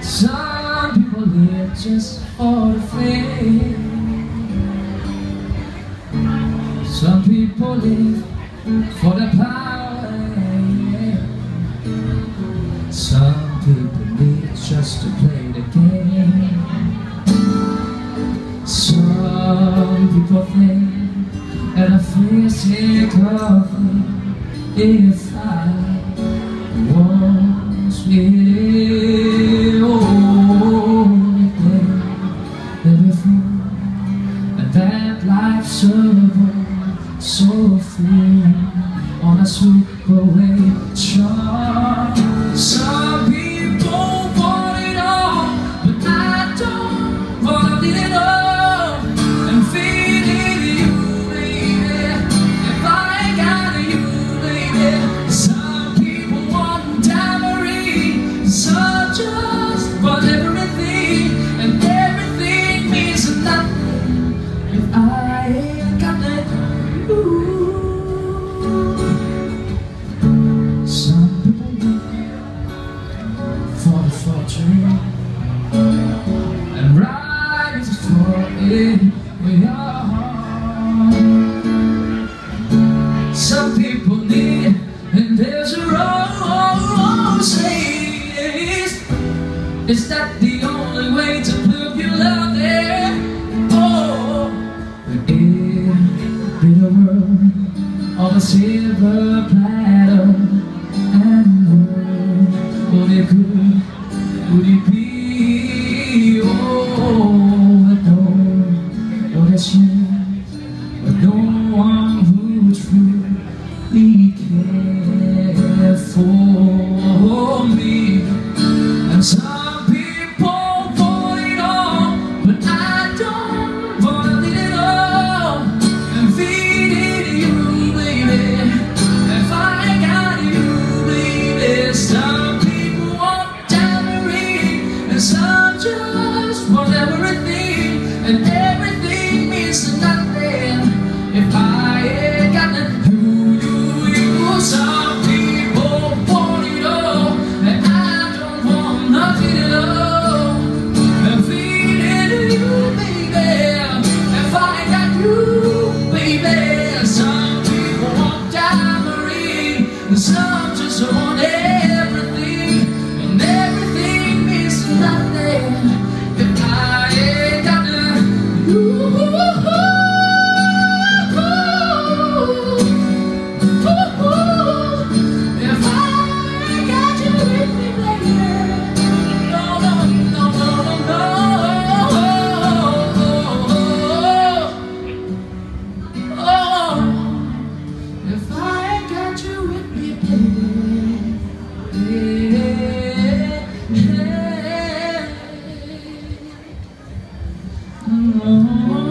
Some people live just for the fame. Some people live for the power. Some people need just to play the game. Some people think And I feel coughing If I was really old Everything that life's over So free on a sweet away charm we are Some people need and there's a is, that the only way to prove you love it? Oh, in the world of a silver platter. Cansado So Mm-hmm.